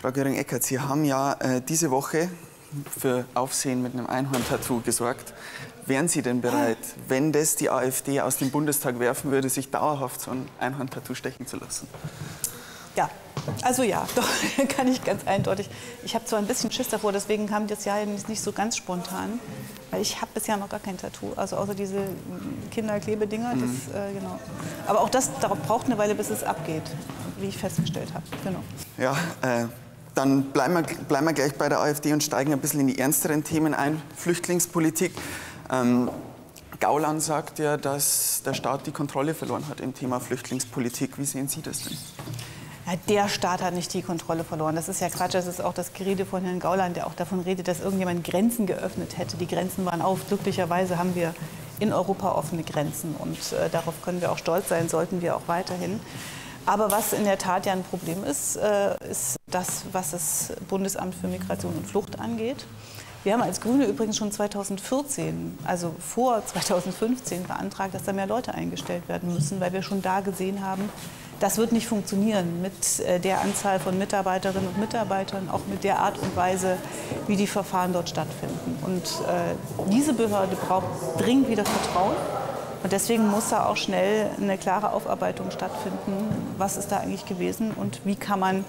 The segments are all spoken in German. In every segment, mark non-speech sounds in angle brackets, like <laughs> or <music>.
Frau Göring-Eckert, Sie haben ja äh, diese Woche für Aufsehen mit einem Einhorn-Tattoo gesorgt. Wären Sie denn bereit, wenn das die AfD aus dem Bundestag werfen würde, sich dauerhaft so ein Einhorn-Tattoo stechen zu lassen? Ja, also ja, <laughs> doch, kann ich ganz eindeutig. Ich habe zwar ein bisschen Schiss davor, deswegen kam das Jahr nicht so ganz spontan, weil ich habe bisher noch gar kein Tattoo, also außer diese Kinderklebedinger, mhm. das, äh, genau. Aber auch das darauf braucht eine Weile, bis es abgeht, wie ich festgestellt habe, genau. Ja, äh, dann bleiben wir, bleiben wir gleich bei der AfD und steigen ein bisschen in die ernsteren Themen ein, Flüchtlingspolitik. Ähm, Gauland sagt ja, dass der Staat die Kontrolle verloren hat im Thema Flüchtlingspolitik. Wie sehen Sie das denn? Der Staat hat nicht die Kontrolle verloren. Das ist ja Quatsch. Das ist auch das Gerede von Herrn Gauland, der auch davon redet, dass irgendjemand Grenzen geöffnet hätte. Die Grenzen waren auf. Glücklicherweise haben wir in Europa offene Grenzen. Und äh, darauf können wir auch stolz sein, sollten wir auch weiterhin. Aber was in der Tat ja ein Problem ist, äh, ist das, was das Bundesamt für Migration und Flucht angeht. Wir haben als Grüne übrigens schon 2014, also vor <laughs> 2015, beantragt, dass da mehr Leute eingestellt werden müssen, weil wir schon da gesehen haben, das wird nicht funktionieren mit äh, der Anzahl von Mitarbeiterinnen und Mitarbeitern, auch mit der Art und Weise, wie die Verfahren dort stattfinden. Und äh, diese Behörde braucht dringend wieder Vertrauen. Und deswegen muss da auch schnell eine klare Aufarbeitung stattfinden. Was ist da eigentlich gewesen und wie kann man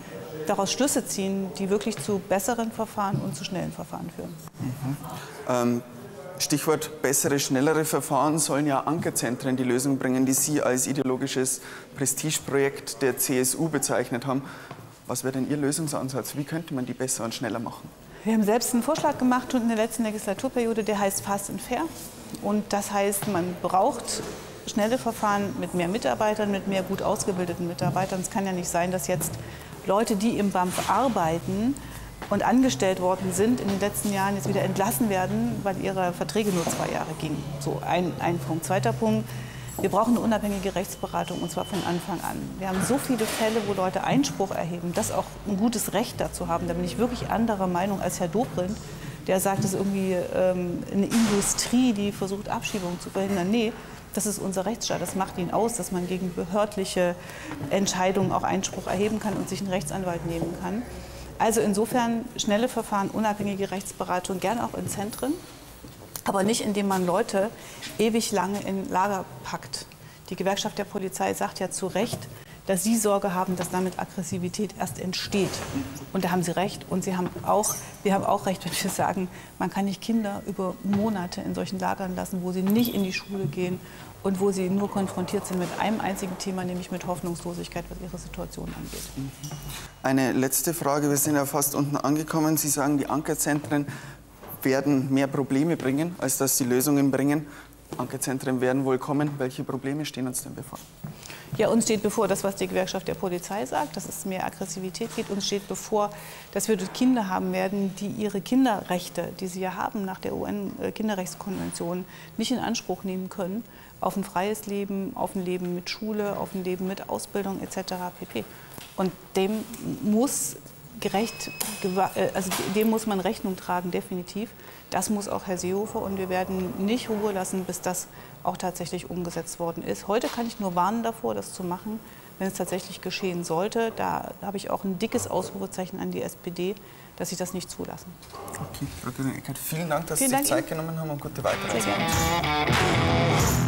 daraus Schlüsse ziehen, die wirklich zu besseren Verfahren und zu schnellen Verfahren führen? Mhm. Ähm Stichwort bessere, schnellere Verfahren sollen ja Ankerzentren die Lösung bringen, die Sie als ideologisches Prestigeprojekt der CSU bezeichnet haben. Was wäre denn Ihr Lösungsansatz? Wie könnte man die besser und schneller machen? Wir haben selbst einen Vorschlag gemacht in der letzten Legislaturperiode, der heißt Fast and Fair. Und das heißt, man braucht schnelle Verfahren mit mehr Mitarbeitern, mit mehr gut ausgebildeten Mitarbeitern. Es kann ja nicht sein, dass jetzt Leute, die im BAMF arbeiten, und angestellt worden sind, in den letzten Jahren jetzt wieder entlassen werden, weil ihre Verträge nur zwei Jahre gingen. So ein, ein Punkt. Zweiter Punkt. Wir brauchen eine unabhängige Rechtsberatung und zwar von Anfang an. Wir haben so viele Fälle, wo Leute Einspruch erheben, das auch ein gutes Recht dazu haben. Da bin ich wirklich anderer Meinung als Herr Dobrindt, der sagt, es ist irgendwie ähm, eine Industrie, die versucht, Abschiebungen zu verhindern. Nee, das ist unser Rechtsstaat. Das macht ihn aus, dass man gegen behördliche Entscheidungen auch Einspruch erheben kann und sich einen Rechtsanwalt nehmen kann. Also insofern schnelle Verfahren, unabhängige Rechtsberatung, gern auch in Zentren, aber nicht indem man Leute ewig lange in Lager packt. Die Gewerkschaft der Polizei sagt ja zu Recht, dass sie Sorge haben, dass damit Aggressivität erst entsteht. Und da haben sie recht. Und sie haben auch, wir haben auch recht, wenn wir sagen, man kann nicht Kinder über Monate in solchen Lagern lassen, wo sie nicht in die Schule gehen und wo sie nur konfrontiert sind mit einem einzigen Thema, nämlich mit Hoffnungslosigkeit, was ihre Situation angeht. Eine letzte Frage, wir sind ja fast unten angekommen. Sie sagen, die Ankerzentren werden mehr Probleme bringen, als dass sie Lösungen bringen. Ankerzentren werden wohl kommen. Welche Probleme stehen uns denn bevor? Ja, uns steht bevor das, was die Gewerkschaft der Polizei sagt, dass es mehr Aggressivität gibt. Uns steht bevor, dass wir Kinder haben werden, die ihre Kinderrechte, die sie ja haben nach der UN-Kinderrechtskonvention, nicht in Anspruch nehmen können auf ein freies Leben, auf ein Leben mit Schule, auf ein Leben mit Ausbildung etc. pp. Und dem muss gerecht, äh, also dem muss man Rechnung tragen, definitiv. Das muss auch Herr Seehofer und wir werden nicht Ruhe lassen, bis das auch tatsächlich umgesetzt worden ist. Heute kann ich nur warnen davor, das zu machen, wenn es tatsächlich geschehen sollte. Da habe ich auch ein dickes Ausrufezeichen an die SPD, dass sie das nicht zulassen. Okay, Frau Eckert, vielen Dank, dass vielen Sie sich Zeit genommen haben und gute Weiterreise. Sehr gerne.